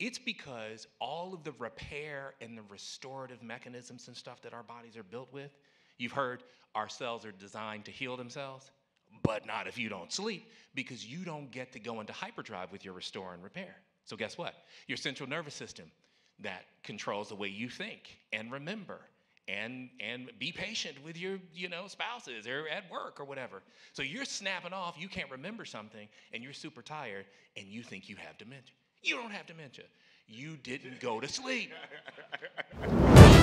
It's because all of the repair and the restorative mechanisms and stuff that our bodies are built with, you've heard our cells are designed to heal themselves, but not if you don't sleep because you don't get to go into hyperdrive with your restore and repair. So, guess what? Your central nervous system that controls the way you think and remember and and be patient with your you know spouses or at work or whatever so you're snapping off you can't remember something and you're super tired and you think you have dementia you don't have dementia you didn't go to sleep We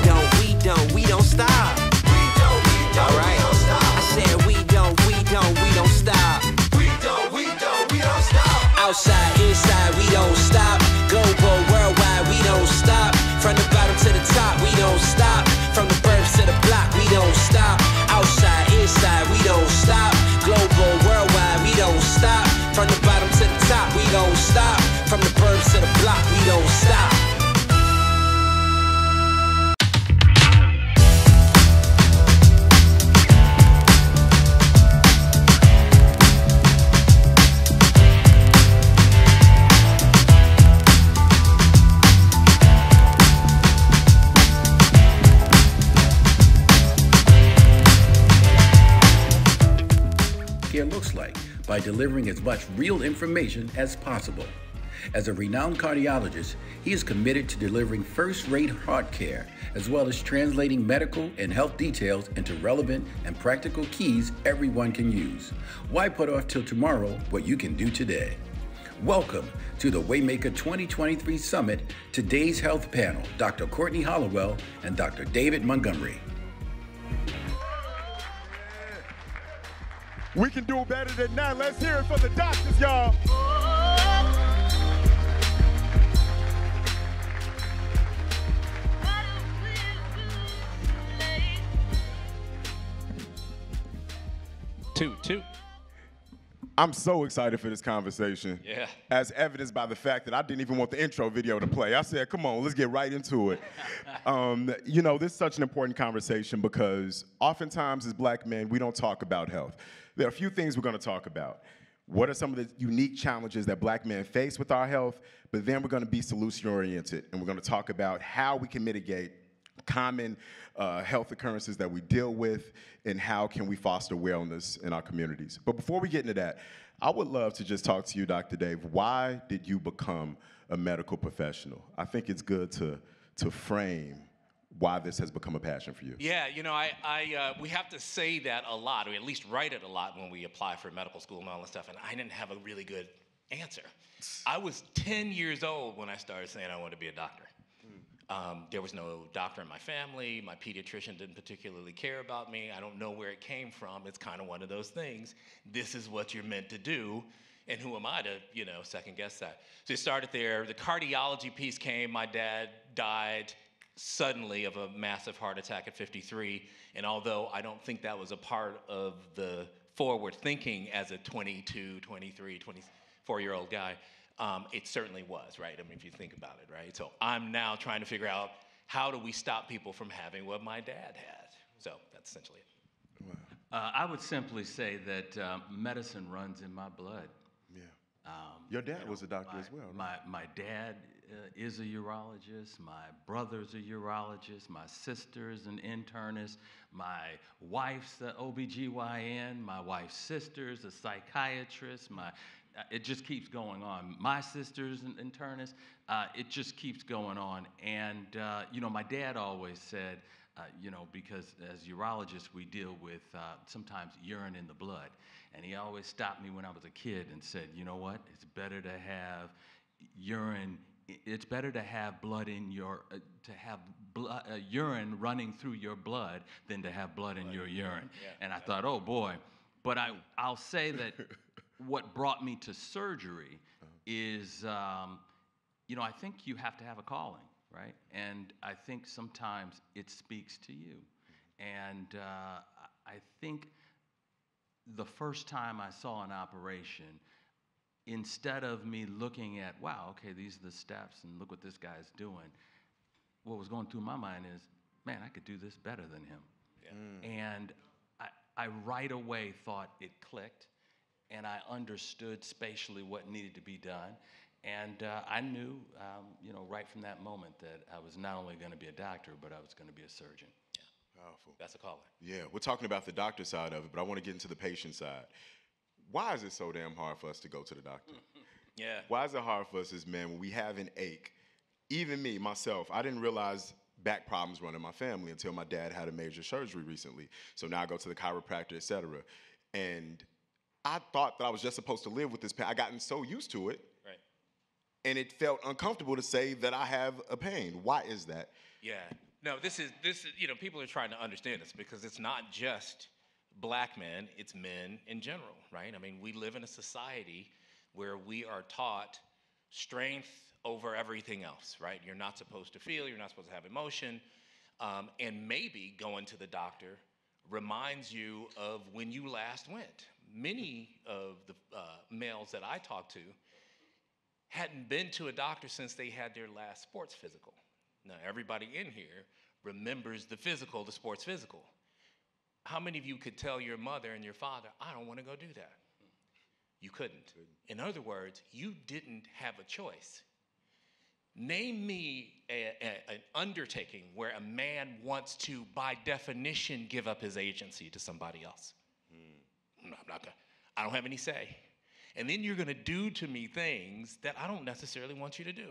don't, we don't, we don't stop. We don't, we don't, All right. we don't stop. I said we don't, we don't, we don't stop. We don't, we don't, we don't stop. Outside, inside, we don't stop. Global, worldwide, we don't stop. From the bottom to the top, we don't stop. From the burbs to the block, we don't stop. Outside, inside, we don't stop. Global, worldwide, we don't stop. From the bottom to the top, we don't stop. To the block, we don't stop. looks like by delivering as much real information as possible. As a renowned cardiologist, he is committed to delivering first rate heart care, as well as translating medical and health details into relevant and practical keys everyone can use. Why put off till tomorrow what you can do today? Welcome to the Waymaker 2023 Summit, today's health panel, Dr. Courtney Hollowell and Dr. David Montgomery. We can do better than that. Let's hear it for the doctors, y'all. Two two I'm so excited for this conversation. Yeah. As evidenced by the fact that I didn't even want the intro video to play. I said, come on, let's get right into it. um, you know, this is such an important conversation because oftentimes as black men, we don't talk about health. There are a few things we're going to talk about. What are some of the unique challenges that black men face with our health? But then we're going to be solution oriented and we're going to talk about how we can mitigate common uh, health occurrences that we deal with and how can we foster wellness in our communities. But before we get into that, I would love to just talk to you, Dr. Dave. Why did you become a medical professional? I think it's good to, to frame why this has become a passion for you. Yeah, you know, I, I, uh, we have to say that a lot, or at least write it a lot when we apply for medical school and all that stuff. And I didn't have a really good answer. I was 10 years old when I started saying I wanted to be a doctor. Um, there was no doctor in my family. My pediatrician didn't particularly care about me. I don't know where it came from. It's kind of one of those things. This is what you're meant to do. And who am I to, you know, second guess that? So it started there. The cardiology piece came. My dad died suddenly of a massive heart attack at 53. And although I don't think that was a part of the forward thinking as a 22, 23, 24 year old guy, um, it certainly was, right? I mean, if you think about it, right? So I'm now trying to figure out how do we stop people from having what my dad had? So that's essentially it. Uh, I would simply say that um, medicine runs in my blood. Yeah. Um, Your dad you know, was a doctor my, as well, right? My, my dad uh, is a urologist. My brother's a urologist. My sister's an internist. My wife's an OBGYN. My wife's sister's a psychiatrist. My, uh, it just keeps going on. My sister's an internist. Uh, it just keeps going on. And, uh, you know, my dad always said, uh, you know, because as urologists, we deal with uh, sometimes urine in the blood. And he always stopped me when I was a kid and said, you know what? It's better to have urine. It's better to have blood in your, uh, to have blood, uh, urine running through your blood than to have blood in your urine. And I thought, oh boy. But I, I'll say that what brought me to surgery is, um, you know, I think you have to have a calling, right? And I think sometimes it speaks to you. And uh, I think the first time I saw an operation, instead of me looking at, wow, okay, these are the steps and look what this guy's doing, what was going through my mind is, man, I could do this better than him. And I, I right away thought it clicked and I understood spatially what needed to be done. And uh, I knew, um, you know, right from that moment that I was not only going to be a doctor, but I was going to be a surgeon. Yeah. Powerful. That's a calling. Yeah, we're talking about the doctor side of it, but I want to get into the patient side. Why is it so damn hard for us to go to the doctor? Yeah. Why is it hard for us as men when we have an ache? Even me, myself, I didn't realize back problems running my family until my dad had a major surgery recently. So now I go to the chiropractor, et cetera. And I thought that I was just supposed to live with this pain. I gotten so used to it, Right. and it felt uncomfortable to say that I have a pain. Why is that? Yeah. No, this is this is you know people are trying to understand this because it's not just black men, it's men in general, right? I mean, we live in a society where we are taught strength over everything else, right? You're not supposed to feel, you're not supposed to have emotion, um, and maybe going to the doctor reminds you of when you last went. Many of the uh, males that I talked to hadn't been to a doctor since they had their last sports physical. Now, everybody in here remembers the physical, the sports physical. How many of you could tell your mother and your father, I don't want to go do that? You couldn't. In other words, you didn't have a choice. Name me a, a- an undertaking where a man wants to, by definition, give up his agency to somebody else. No, I'm not gonna, I don't have any say. And then you're gonna do to me things that I don't necessarily want you to do.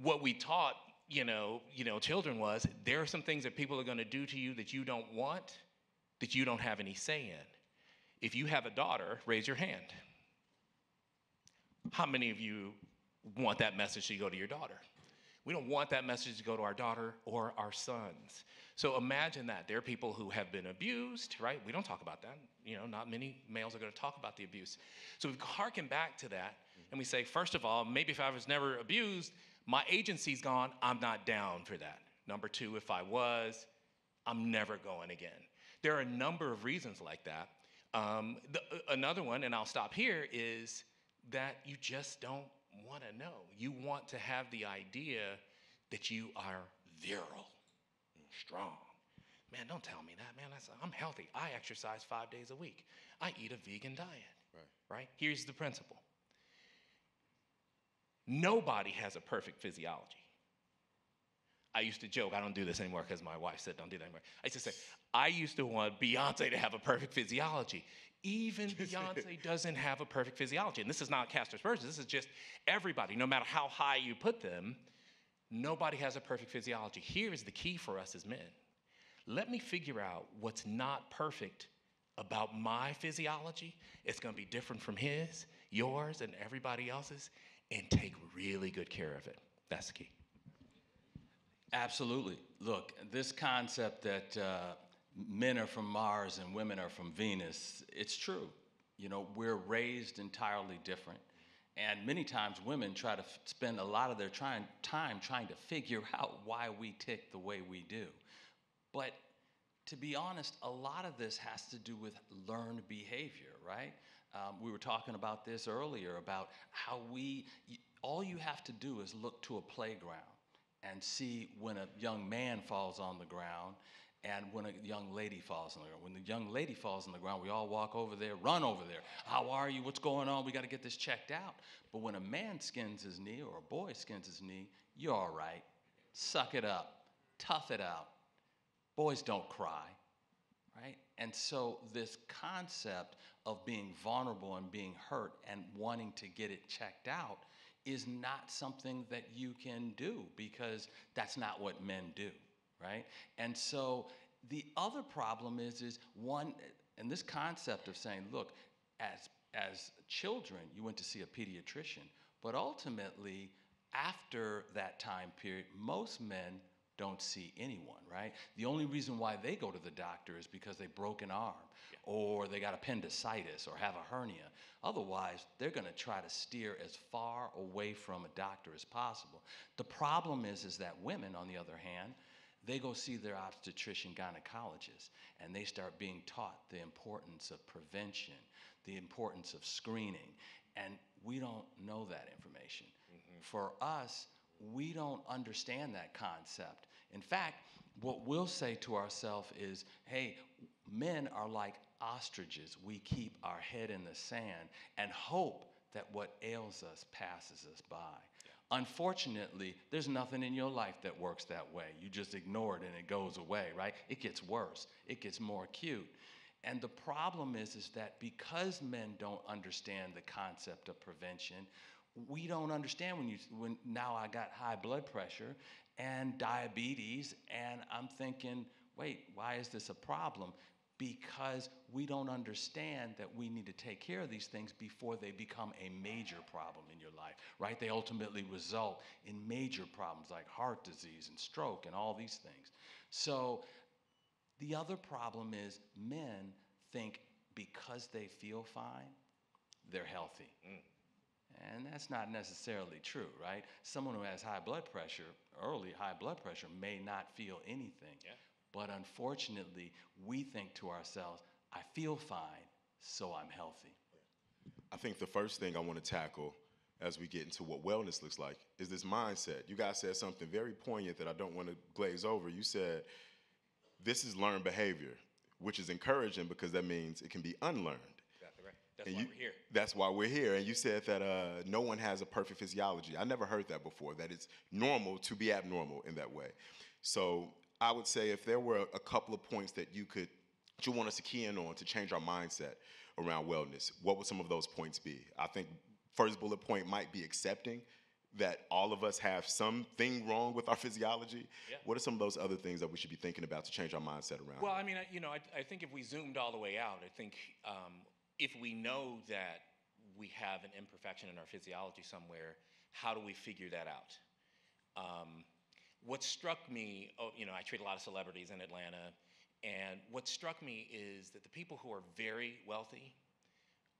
What we taught, you know, you know, children was there are some things that people are gonna do to you that you don't want, that you don't have any say in. If you have a daughter, raise your hand. How many of you want that message to go to your daughter? We don't want that message to go to our daughter or our sons. So imagine that. There are people who have been abused, right? We don't talk about that. You know, not many males are going to talk about the abuse. So we harken back to that and we say, first of all, maybe if I was never abused, my agency's gone, I'm not down for that. Number two, if I was, I'm never going again. There are a number of reasons like that. Um, the, another one, and I'll stop here, is that you just don't want to know. You want to have the idea that you are virile, and strong. Man, don't tell me that, man. That's, I'm healthy. I exercise five days a week. I eat a vegan diet. Right. Right? Here's the principle nobody has a perfect physiology. I used to joke, I don't do this anymore because my wife said don't do that anymore. I used to say, I used to want Beyonce to have a perfect physiology. Even Beyonce doesn't have a perfect physiology. And this is not cast aspersions, this is just everybody, no matter how high you put them, nobody has a perfect physiology. Here is the key for us as men. Let me figure out what's not perfect about my physiology. It's gonna be different from his, yours, and everybody else's, and take really good care of it. That's the key. Absolutely. Look, this concept that uh, men are from Mars and women are from Venus, it's true. You know, we're raised entirely different. And many times women try to f- spend a lot of their trying, time trying to figure out why we tick the way we do. But to be honest, a lot of this has to do with learned behavior, right? Um, we were talking about this earlier about how we, all you have to do is look to a playground and see when a young man falls on the ground and when a young lady falls on the ground. When the young lady falls on the ground, we all walk over there, run over there. How are you? What's going on? We got to get this checked out. But when a man skins his knee or a boy skins his knee, you're all right. Suck it up, tough it out. Boys don't cry, right? And so, this concept of being vulnerable and being hurt and wanting to get it checked out is not something that you can do because that's not what men do, right? And so, the other problem is, is one, and this concept of saying, look, as as children, you went to see a pediatrician, but ultimately, after that time period, most men don't see anyone, right? The only reason why they go to the doctor is because they broke an arm or they got appendicitis or have a hernia. Otherwise, they're going to try to steer as far away from a doctor as possible. The problem is is that women on the other hand, they go see their obstetrician gynecologist and they start being taught the importance of prevention, the importance of screening, and we don't know that information. Mm-hmm. For us, we don't understand that concept. In fact, what we'll say to ourselves is, hey, men are like ostriches. We keep our head in the sand and hope that what ails us passes us by. Unfortunately, there's nothing in your life that works that way. You just ignore it and it goes away, right? It gets worse. It gets more acute. And the problem is, is that because men don't understand the concept of prevention, we don't understand when you when now I got high blood pressure and diabetes, and I'm thinking, wait, why is this a problem? Because we don't understand that we need to take care of these things before they become a major problem in your life, right? They ultimately result in major problems like heart disease and stroke and all these things. So the other problem is men think because they feel fine, they're healthy. Mm. And that's not necessarily true, right? Someone who has high blood pressure, early high blood pressure, may not feel anything. Yeah. But unfortunately, we think to ourselves, I feel fine, so I'm healthy. I think the first thing I want to tackle as we get into what wellness looks like is this mindset. You guys said something very poignant that I don't want to glaze over. You said this is learned behavior, which is encouraging because that means it can be unlearned. Exactly right. That's And why you- we're here. That's why we're here. And you said that uh, no one has a perfect physiology. I never heard that before, that it's normal to be abnormal in that way. So I would say if there were a couple of points that you could, that you want us to key in on to change our mindset around wellness, what would some of those points be? I think first bullet point might be accepting that all of us have something wrong with our physiology. Yeah. What are some of those other things that we should be thinking about to change our mindset around? Well, I mean, I- you know, I, I think if we zoomed all the way out, I think um, if we know that we have an imperfection in our physiology somewhere, how do we figure that out? Um, what struck me, oh, you know, I treat a lot of celebrities in Atlanta, and what struck me is that the people who are very wealthy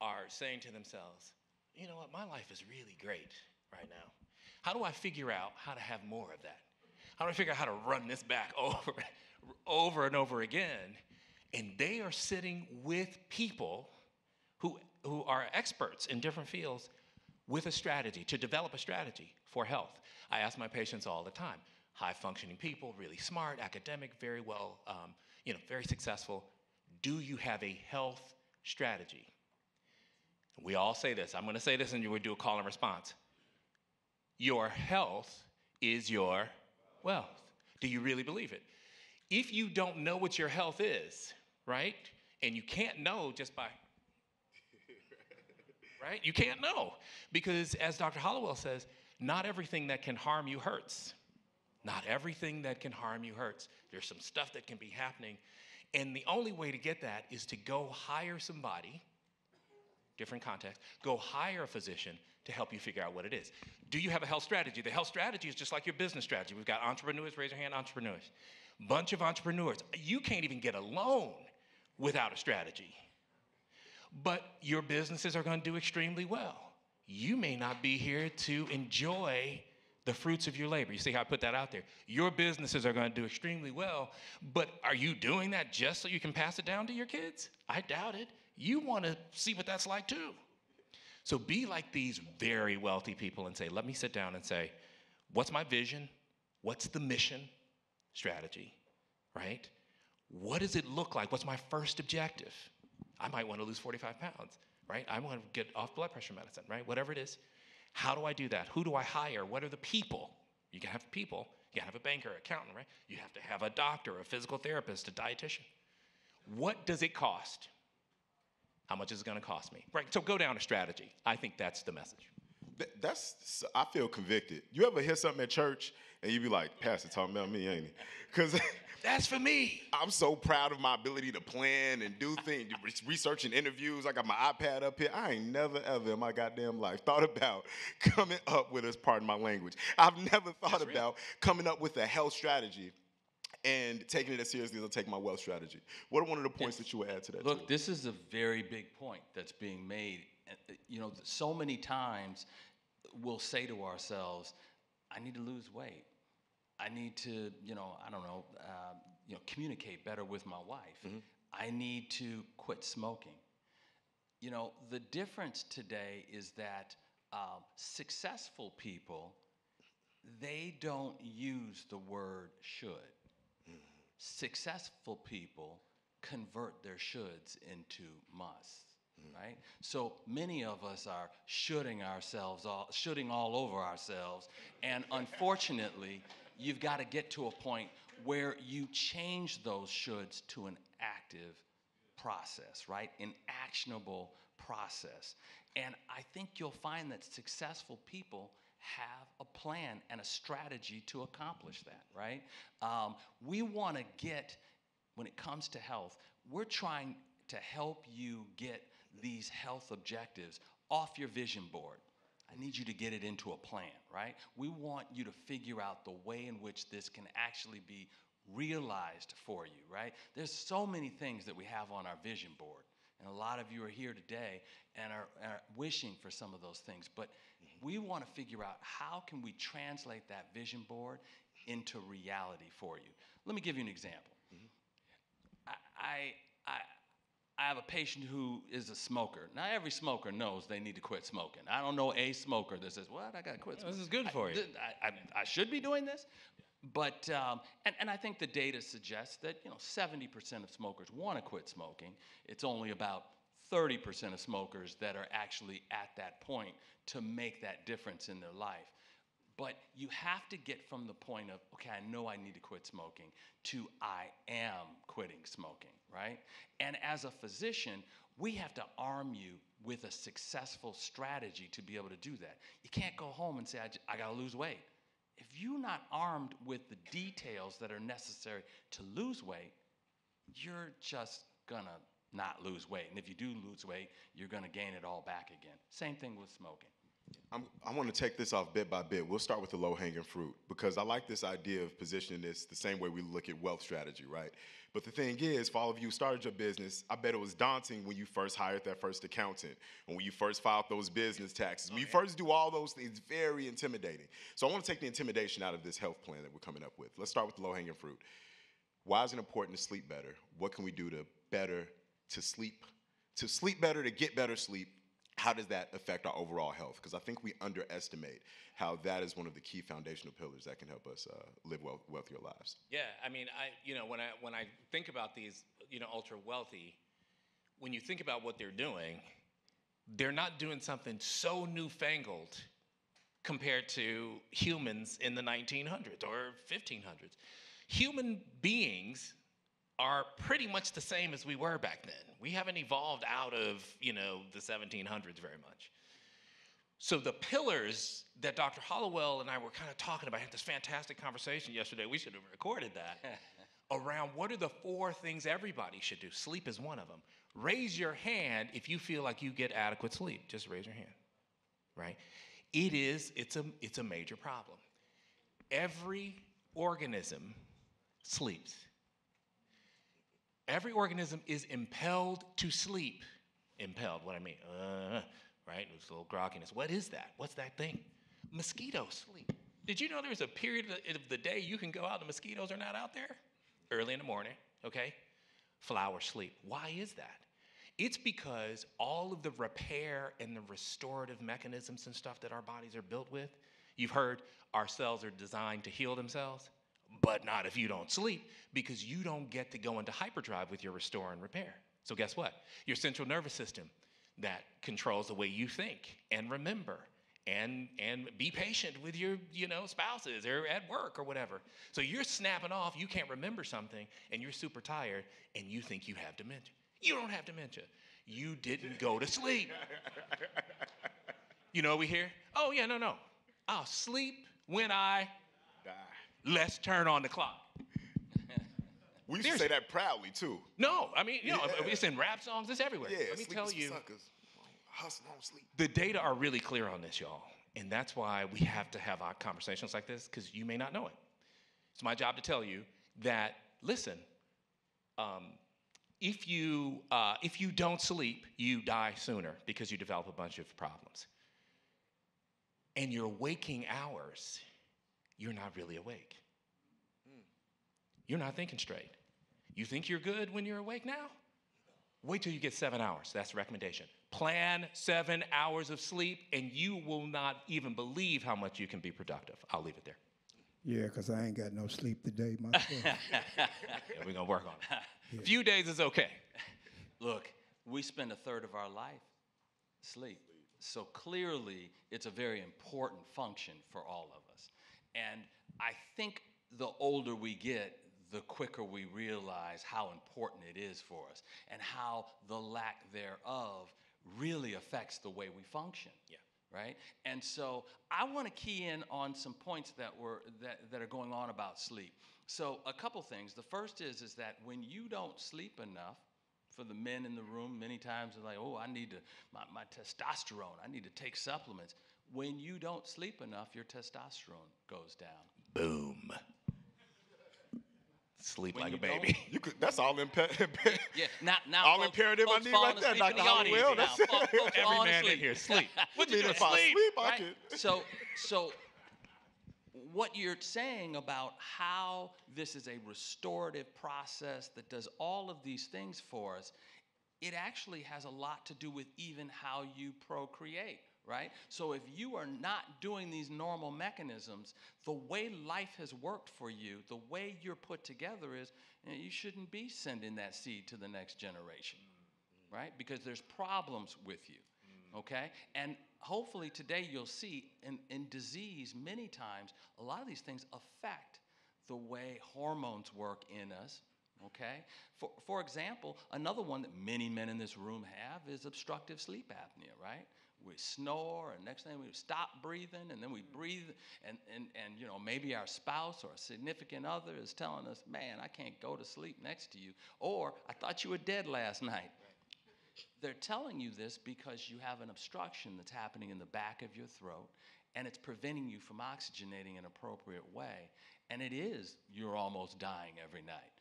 are saying to themselves, you know what, my life is really great right now. How do I figure out how to have more of that? How do I figure out how to run this back over, over and over again? And they are sitting with people who, who are experts in different fields with a strategy, to develop a strategy for health. I ask my patients all the time high functioning people, really smart, academic, very well, um, you know, very successful. Do you have a health strategy? We all say this. I'm going to say this and we do a call and response. Your health is your wealth. Do you really believe it? If you don't know what your health is, right, and you can't know just by right? You can't know. Because as Dr. Hollowell says, not everything that can harm you hurts. Not everything that can harm you hurts. There's some stuff that can be happening. And the only way to get that is to go hire somebody, different context, go hire a physician to help you figure out what it is. Do you have a health strategy? The health strategy is just like your business strategy. We've got entrepreneurs, raise your hand, entrepreneurs. Bunch of entrepreneurs. You can't even get a loan without a strategy but your businesses are going to do extremely well. You may not be here to enjoy the fruits of your labor. You see how I put that out there? Your businesses are going to do extremely well, but are you doing that just so you can pass it down to your kids? I doubt it. You want to see what that's like too. So be like these very wealthy people and say, let me sit down and say, what's my vision? What's the mission? Strategy, right? What does it look like? What's my first objective? I might want to lose 45 pounds, right? I want to get off blood pressure medicine, right? Whatever it is. How do I do that? Who do I hire? What are the people? You can have people. You can have a banker, accountant, right? You have to have a doctor, a physical therapist, a dietitian. What does it cost? How much is it going to cost me? Right. So go down to strategy. I think that's the message. Th- That's I feel convicted. You ever hear something at church and you be like, Pastor talking about me, ain't he? Because That's for me. I'm so proud of my ability to plan and do things, re- researching interviews. I got my iPad up here. I ain't never ever in my goddamn life thought about coming up with this. Pardon my language. I've never thought That's real. about coming up with a health strategy and taking it as seriously as I take my wealth strategy. What are one of the points that you would add to that? Look, too? this is a very big point that's being made. Uh, You know, so many times we'll say to ourselves, I need to lose weight. I need to, you know, I don't know, uh, you know, communicate better with my wife. I need to quit smoking. You know, the difference today is that um, successful people, they don't use the word should. Successful people convert their shoulds into musts. right? So many of us are shooting ourselves, all, shooting all over ourselves, and unfortunately, you've got to get to a point where you change those shoulds to an active process, right? An actionable process. And I think you'll find that successful people have a plan and a strategy to accomplish that, right? Um, we want to get, when it comes to health, we're trying to help you get these health objectives off your vision board. I need you to get it into a plan, right? We want you to figure out the way in which this can actually be realized for you, right? There's so many things that we have on our vision board. And a lot of you are here today and are, are wishing for some of those things. But mm-hmm. we want to figure out how can we translate that vision board into reality for you. Let me give you an example. Mm-hmm. I, I, I have a patient who is a smoker. Now, every smoker knows they need to quit smoking. I don't know a smoker that says, What? I got to quit smoking. This is good for I, you. I, I, I should be doing this. But, um, and, and I think the data suggests that, you know, 70% of smokers want to quit smoking. It's only about 30% of smokers that are actually at that point to make that difference in their life. But you have to get from the point of, okay, I know I need to quit smoking, to I am quitting smoking, right? And as a physician, we have to arm you with a successful strategy to be able to do that. You can't go home and say, I, gotta lose weight. If you're not armed with the details that are necessary to lose weight, you're just gonna not lose weight. And if you do lose weight, you're gonna gain it all back again. Same thing with smoking. I'm, I want to take this off bit by bit. We'll start with the low hanging fruit because I like this idea of positioning this the same way we look at wealth strategy, right? But the thing is, for all of you who started your business, I bet it was daunting when you first hired that first accountant, and when you first filed those business taxes. When you oh, first do all those things, very intimidating. So I want to take the intimidation out of this health plan that we're coming up with. Let's start with the low hanging fruit. Why is it important to sleep better? What can we do to better to sleep, to sleep better, to get better sleep? How does that affect our overall health? Because I think we underestimate how that is one of the key foundational pillars that can help us uh, live well, wealthier lives. Yeah, I mean, I you know when I when I think about these you know ultra wealthy, when you think about what they're doing, they're not doing something so newfangled compared to humans in the 1900s or 1500s. Human beings are pretty much the same as we were back then. We haven't evolved out of you know the 1700s very much. So the pillars that Dr. Hollowell and I were kind of talking about, I had this fantastic conversation yesterday. We should have recorded that. around what are the four things everybody should do. Sleep is one of them. Raise your hand if you feel like you get adequate sleep. Just raise your hand. Right? It is it's a it's a major problem. Every organism sleeps. Every organism is impelled to sleep. Impelled, what I mean, uh, right? It's a little grogginess. What is that? What's that thing? Mosquitoes sleep. Did you know there's a period of the- day you can go out and mosquitoes are not out there? Early in the morning, okay? Flowers sleep. Why is that? It's because all of the repair and the restorative mechanisms and stuff that our bodies are built with, you've heard our cells are designed to heal themselves, but not if you don't sleep because you don't get to go into hyperdrive with your restore and repair. So, guess what? Your central nervous system that controls the way you think and remember and and be patient with your you know spouses or at work or whatever. So you're snapping off you can't remember something and you're super tired and you think you have dementia. You don't have dementia. You didn't go to sleep. You know we hear? Oh yeah no no. I'll sleep when i let's turn on the clock We used to say that proudly too. no i mean you know Yeah. it's in rap songs it's everywhere Yeah, let me tell you suckers. Hustle on sleep. the data are really clear on this, y'all. And that's why we have to have our conversations like this, because you may not know it. It's my job to tell you that, listen, um, if, you, uh, if you don't sleep, you die sooner because you develop a bunch of problems. And your waking hours, you're not really awake. You're not thinking straight. You think you're good when you're awake now? Wait till you get seven hours. That's the recommendation. Plan seven hours of sleep, and you will not even believe how much you can be productive. I'll leave it there. Yeah, 'cause I ain't got no sleep today myself. Yeah, we're gonna work on it. A few days is okay. Look, we spend a third of our life sleep. So clearly, it's a very important function for all of us. And I think the older we get, the quicker we realize how important it is for us and how the lack thereof really affects the way we function. Yeah. Right? And so I want to key in on some points that were that, that are going on about sleep. So a couple things. The first is is that when you don't sleep enough, for the men in the room, many times they're like, oh, I need to, my, my testosterone, I need to take supplements. When you don't sleep enough, your testosterone goes down. Boom. Sleep When like a you don't- baby. You could, that's all impa- Yeah, now, now All folks, imperative I folks need falling right there, asleep the audience Hollowell. now. That's- Folks- folks Every falling man in here, sleep. what mean you if doing? I Sleep, sleep, I right? could- So, so what you're saying about how this is a restorative process that does all of these things for us, it actually has a lot to do with even how you procreate, right? So if you are not doing these normal mechanisms, the way life has worked for you, the way you're put together is you, know, you shouldn't be sending that seed to the next generation, right? Because there's problems with you, okay? And hopefully today you'll see in, in disease, many times, a lot of these things affect the way hormones work in us, okay? For, for example, another one that many men in this room have is obstructive sleep apnea, right? We snore, and next thing we stop breathing, and then we mm. breathe, and, and, and you know, maybe our spouse or a significant other is telling us, man, I can't go to sleep next to you, or I thought you were dead last night. They're telling you this because you have an obstruction that's happening in the back of your throat and it's preventing you from oxygenating in an appropriate way. And it is, you're almost dying every night.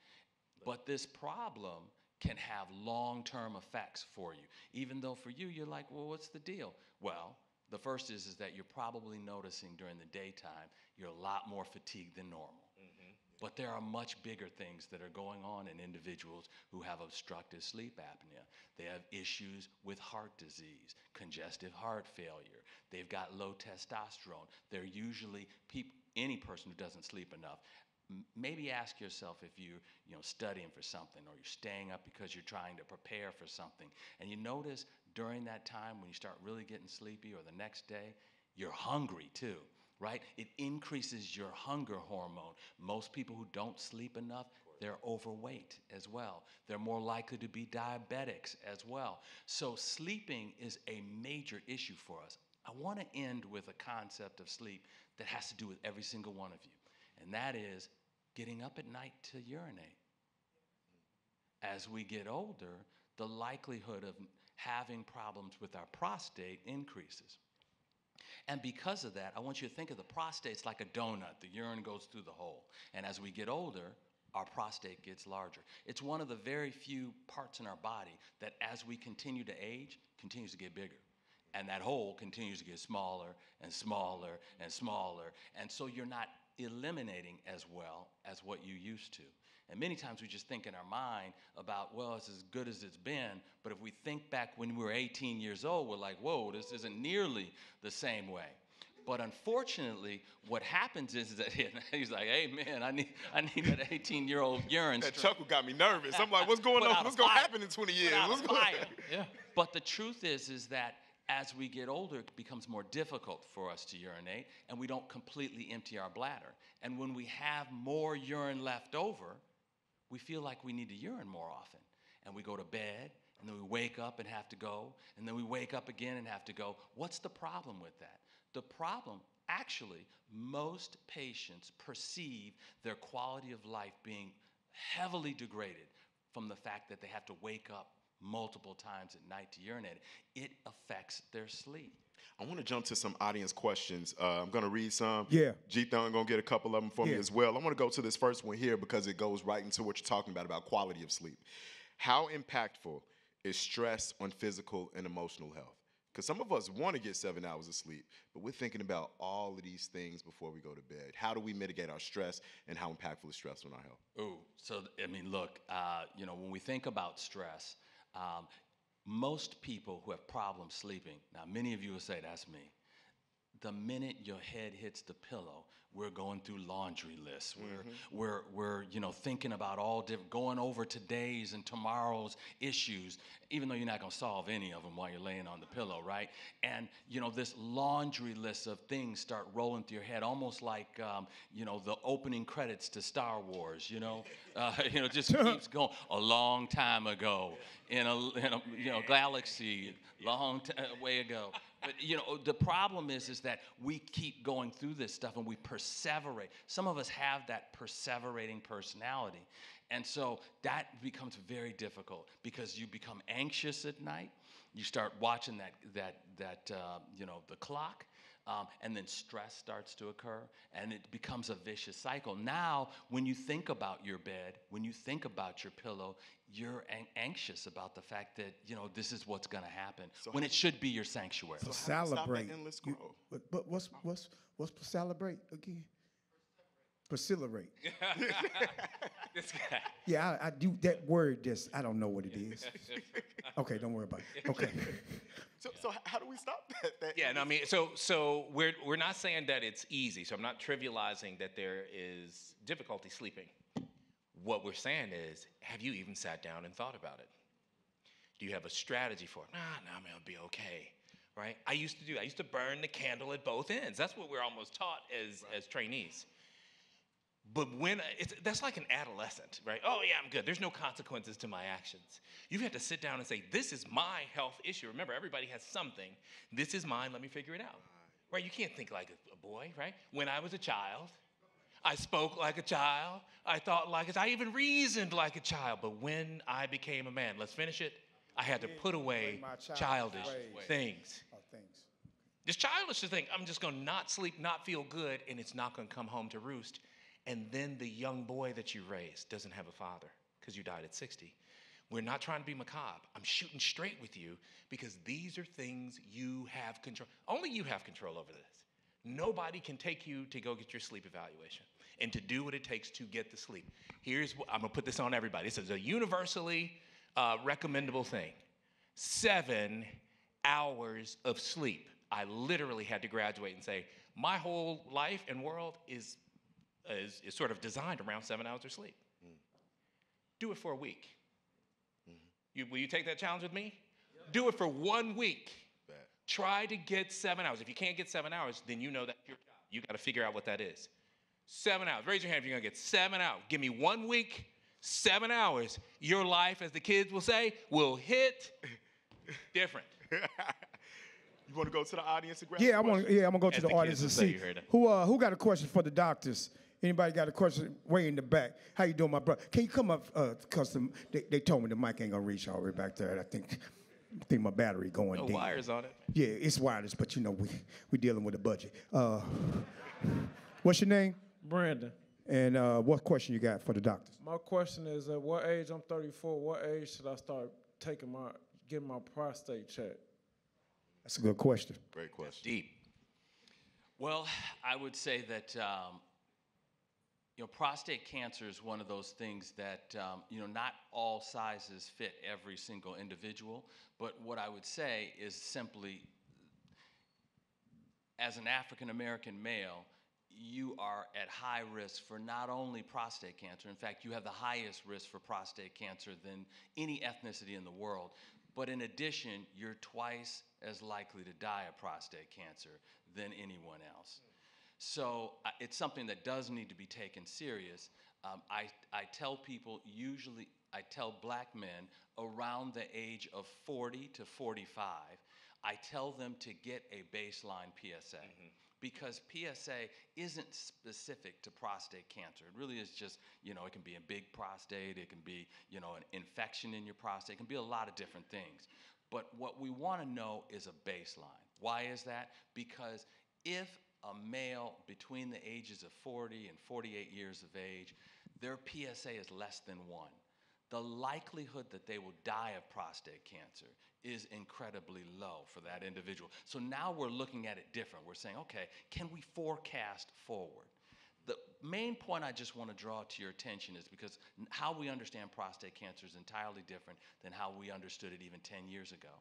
But this problem can have long term effects for you. Even though for you, you're like, well, what's the deal? Well, the first is, is that you're probably noticing during the daytime you're a lot more fatigued than normal. Mm-hmm. But there are much bigger things that are going on in individuals who have obstructive sleep apnea. They have issues with heart disease, congestive heart failure. They've got low testosterone. They're usually peop- any person who doesn't sleep enough. Maybe ask yourself if you're you know, studying for something or you're staying up because you're trying to prepare for something. And you notice during that time when you start really getting sleepy or the next day, you're hungry too right? It increases your hunger hormone. Most people who don't sleep enough, they're overweight as well. They're more likely to be diabetics as well. So, sleeping is a major issue for us. I want to end with a concept of sleep that has to do with every single one of you, and that is getting up at night to urinate. As we get older, the likelihood of having problems with our prostate increases. And because of that, I want you to think of the prostate like a donut. The urine goes through the hole. And as we get older, our prostate gets larger. It's one of the very few parts in our body that, as we continue to age, continues to get bigger. And that hole continues to get smaller and smaller and smaller. And so you're not eliminating as well as what you used to. And many times we just think in our mind about, well, it's as good as it's been. But if we think back when we were 18 years old, we're like, whoa, this isn't nearly the same way. But unfortunately, what happens is, is that he's like, hey, man, I need, I need that 18 year old urine. That strength." chuckle got me nervous. I'm like, what's going on? What's going to happen in 20 years? Put out a What's going. Yeah. But the truth is, is that as we get older, it becomes more difficult for us to urinate, and we don't completely empty our bladder. And when we have more urine left over, we feel like we need to urine more often. And we go to bed, and then we wake up and have to go, and then we wake up again and have to go. What's the problem with that? The problem, actually, most patients perceive their quality of life being heavily degraded from the fact that they have to wake up multiple times at night to urinate. It affects their sleep. I want to jump to some audience questions. Uh, I'm going to read some. Yeah. G Thun going to get a couple of them for me as well. I want to go to this first one here because it goes right into what you're talking about about quality of sleep. How impactful is stress on physical and emotional health? Because some of us want to get seven hours of sleep, but we're thinking about all of these things before we go to bed. How do we mitigate our stress, and how impactful is stress on our health? Ooh, so I mean, look, uh, you know, when we think about stress, um, most people who have problems sleeping, now many of you will say that's me. The minute your head hits the pillow, we're going through laundry lists. We're, we're, we're, you know, thinking about all different, going over today's and tomorrow's issues, even though you're not going to solve any of them while you're laying on the pillow, right? And, you know, this laundry list of things start rolling through your head, almost like, um, you know, the opening credits to Star Wars, you know? Uh, you know, just keeps going. A long time ago in a, in a you know, galaxy, long t- way ago. But you know, the problem is, is that we keep going through this stuff and we perseverate. Some of us have that perseverating personality, and so that becomes very difficult because you become anxious at night. You start watching that that that uh, you know the clock. Um, and then stress starts to occur, and it becomes a vicious cycle. Now, when you think about your bed, when you think about your pillow, you're an- anxious about the fact that you know this is what's going to happen when it should be your sanctuary. So how stop that Celebrate. endless You- growth? but, but what's what's what's celebrate again? Perseverate. This guy. Yeah, I, I do that word. Just I don't know what it is. Okay, don't worry about it. Okay. So, so how do we stop that? that Yeah, no, I mean, so so we're we're not saying that it's easy. So I'm not trivializing that there is difficulty sleeping. What we're saying is, have you even sat down and thought about it? Do you have a strategy for it? Nah, nah, I'm gonna be okay, right? I used to do. I used to burn the candle at both ends. That's what we're almost taught as as trainees. But when it's that's like an adolescent, right? Oh yeah, I'm good. There's no consequences to my actions. You have to sit down and say, "This is my health issue." Remember, everybody has something. This is mine. Let me figure it out. Right? You can't think like a, a boy, right? When I was a child, I spoke like a child. I thought like a I even reasoned like a child. But when I became a man, let's finish it. I had to put away childish childish things. Oh, thanks. It's childish to think I'm just gonna not sleep, not feel good, and it's not gonna come home to roost. And then the young boy that you raised doesn't have a father because you died at 60. We're not trying to be macabre. I'm shooting straight with you because these are things you have control. Only you have control over this. Nobody can take you to go get your sleep evaluation and to do what it takes to get the sleep. Here's what I'm gonna put this on everybody. This is a universally uh, recommendable thing seven hours of sleep. I literally had to graduate and say, my whole life and world is, is, is sort of designed around seven hours of sleep. Do it for a week. You, will you take that challenge with me? Do it for one week. Try to get seven hours. If you can't get seven hours, then you know that your job. You got to figure out what that is. Seven hours. Raise your hand if you're gonna get seven hours. Give me one week, seven hours. Your life, as the kids will say, will hit different. You want to go to the audience and grab Yeah, the I want. question? Yeah, I'm gonna go As to the the audience kids and see you heard it. who uh who got a question for the doctors. Anybody got a question way in the back? How you doing, my brother? Can you come up? Uh, cause the, they, they told me the mic ain't gonna reach all the way back there. I think, I think my battery going No dead. wires on it. Yeah, it's wireless, but you know we we dealing with a budget. Uh, what's your name? Brandon, And uh, what question you got for the doctors? my question is at what age, I'm 34, what age should I start taking my, getting my prostate checked? That's a good question. Great question. Deep. Well, I would say that um, you know prostate cancer is one of those things that um, you know not all sizes fit every single individual. But what I would say is simply, as an African American male, you are at high risk for not only prostate cancer. In fact, you have the highest risk for prostate cancer than any ethnicity in the world. But in addition, you're twice as likely to die of prostate cancer than anyone else. So uh, it's something that does need to be taken serious. Um, I, I tell people, usually, I tell black men around the age of 40 to 45, I tell them to get a baseline PSA because PSA isn't specific to prostate cancer. It really is just, you know, it can be a big prostate, it can be, you know, an infection in your prostate, it can be a lot of different things. But what we want to know is a baseline. Why is that? Because if a male between the ages of 40 and 48 years of age, their PSA is less than one, the likelihood that they will die of prostate cancer is incredibly low for that individual. So now we're looking at it different. We're saying, okay, can we forecast forward? The main point I just want to draw to your attention is because how we understand prostate cancer is entirely different than how we understood it even 10 years ago.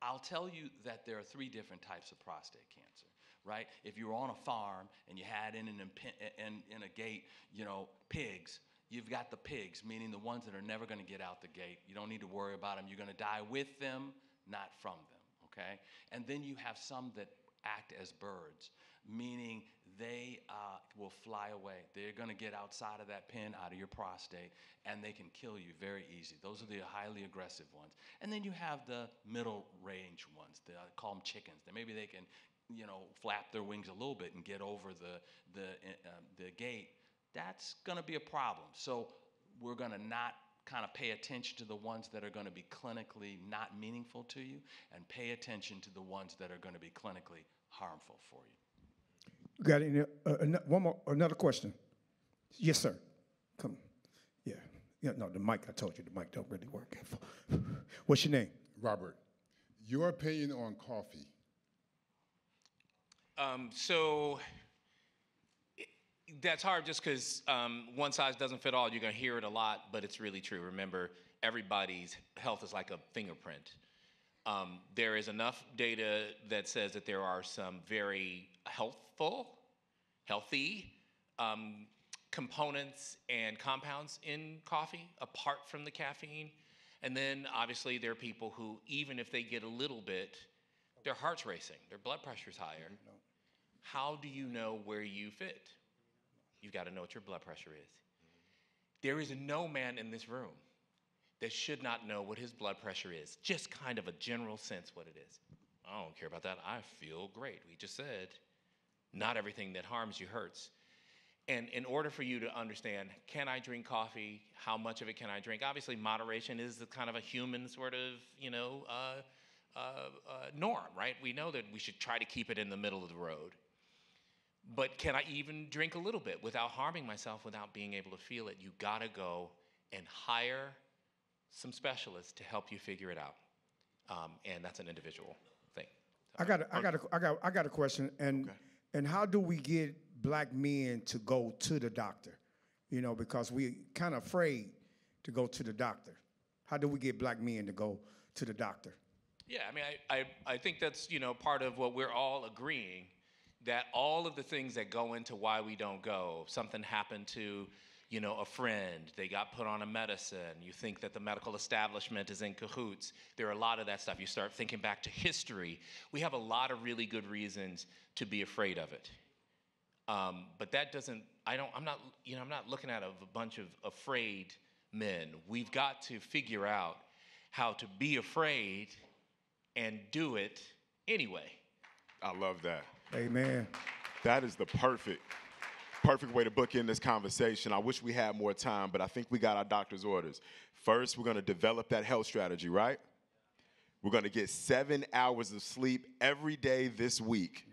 I'll tell you that there are three different types of prostate cancer. Right? If you were on a farm and you had in an impi- in, in a gate, you know, pigs, you've got the pigs, meaning the ones that are never going to get out the gate. You don't need to worry about them. You're going to die with them, not from them, okay? And then you have some that act as birds, meaning they uh, will fly away. They're going to get outside of that pen, out of your prostate, and they can kill you very easy. Those are the highly aggressive ones. And then you have the middle range ones. They, I call them chickens. Maybe they can, you know, flap their wings a little bit and get over the the uh, the gate. That's going to be a problem. So we're going to not kind of pay attention to the ones that are going to be clinically not meaningful to you and pay attention to the ones that are going to be clinically harmful for you. Got any, uh, one more, another question? Yes, sir. Come. Yeah. Yeah. No, the mic. I told you the mic don't really work. What's your name? Robert, your opinion on coffee. Um, so it- that's hard just because um, one size doesn't fit all. You're going to hear it a lot, but it's really true. Remember, everybody's health is like a fingerprint. Um, there is enough data that says that there are some very healthful, healthy um, components and compounds in coffee apart from the caffeine. And then obviously there are people who, even if they get a little bit, their heart's racing, their blood pressure's higher. How do you know where you fit? You've got to know what your blood pressure is. There is no man in this room that should not know what his blood pressure is, just kind of a general sense what it is. I don't care about that. I feel great. We just said, not everything that harms you hurts. And in order for you to understand, can I drink coffee? How much of it can I drink? Obviously, moderation is the kind of a human sort of, you know, uh, uh, uh, norm, right? We know that we should try to keep it in the middle of the road. But can I even drink a little bit without harming myself, without being able to feel it? You gotta go and hire some specialists to help you figure it out. Um, and that's an individual thing. I got, a, I got, a, I got, I got a question. And and how do we get black men to go to the doctor? You know, because we kind of afraid to go to the doctor. How do we get black men to go to the doctor? Yeah, I mean, I, I, I think that's, you know, part of what we're all agreeing that all of the things that go into why we don't go, something happened to, you know, a friend, they got put on a medicine, you think that the medical establishment is in cahoots. There are a lot of that stuff. You start thinking back to history. We have a lot of really good reasons to be afraid of it. Um, but that doesn't, I don't, I'm not, you know, I'm not looking at a, a bunch of afraid men. We've got to figure out how to be afraid and do it anyway. I love that. Amen. That is the perfect, perfect way to book in this conversation. I wish we had more time, but I think we got our doctor's orders. First, we're gonna develop that health strategy, right? We're gonna get seven hours of sleep every day this week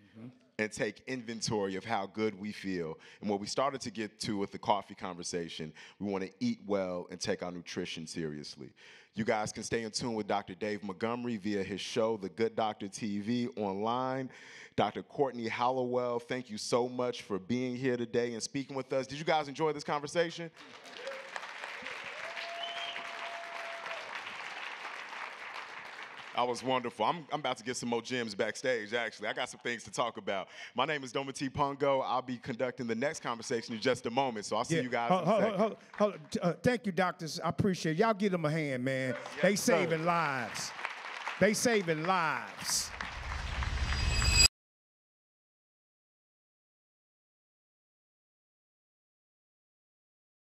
and take inventory of how good we feel. And what we started to get to with the coffee conversation, we wanna eat well and take our nutrition seriously. You guys can stay in tune with Dr. Dave Montgomery via his show, The Good Doctor TV, online. Dr. Courtney Hollowell, thank you so much for being here today and speaking with us. Did you guys enjoy this conversation? That was wonderful. I'm, I'm about to get some more gems backstage, actually. I got some things to talk about. My name is Domati Pungo. I'll be conducting the next conversation in just a moment, so I'll see you guys Hold, in a hold, second. hold, hold. Uh, thank you, doctors. I appreciate it. Y'all give them a hand, man. they Yes, sir. saving lives. They saving lives.